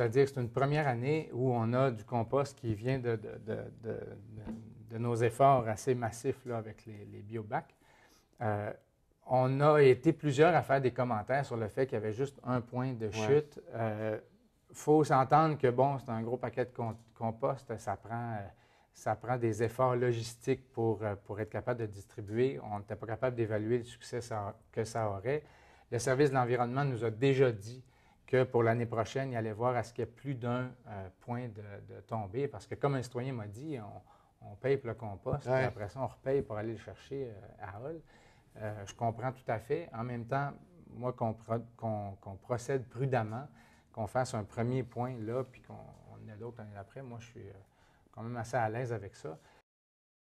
C'est-à-dire que c'est une première année où on a du compost qui vient de, nos efforts assez massifs là, avec les, les biobacs. Euh, on a été plusieurs à faire des commentaires sur le fait qu'il y avait juste un point de chute. Il euh, faut s'entendre que, bon, c'est un gros paquet de compost, ça prend, ça prend des efforts logistiques pour, pour être capable de distribuer. On n'était pas capable d'évaluer le succès que ça aurait. Le service de l'environnement nous a déjà dit que pour l'année prochaine, il allait voir à ce qu'il y ait plus d'un euh, point de, tomber. Parce que comme un citoyen m'a dit, on, paye pour le compost, et après ça, on repaye pour aller le chercher euh, à Hall. Euh, je comprends tout à fait. En même temps, moi, qu'on procède prudemment, qu'on fasse un premier point là, puis qu'on ait d'autres l'année d'après, moi, je suis quand même assez à l'aise avec ça.